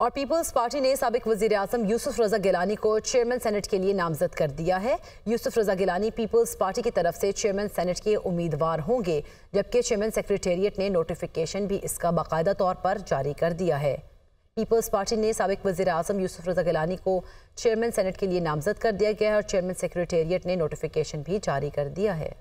और peoples party ने सबक वज़ीर अजम यूसुफ रजा गिलानी को चेयरमैन सेनेट के लिए नामजद कर दिया है। यूसुफ रजा गिलानी पीपल्स पार्टी की तरफ़ से चेयरमैन सेनेट के उम्मीदवार होंगे, जबकि चेयरमैन सेक्रेटेरिएट ने नोटिफिकेशन भी इसका बाकायदा तौर पर जारी कर दिया है। पीपल्स पार्टी ने सबक वज़ीर अजम यूसुफ रजा गिलानी को चेयरमैन सेनेट के लिए नामजद कर दिया गया है और चेयरमैन सेक्रेटेरिएट ने नोटिफिकेशन भी जारी कर दिया है।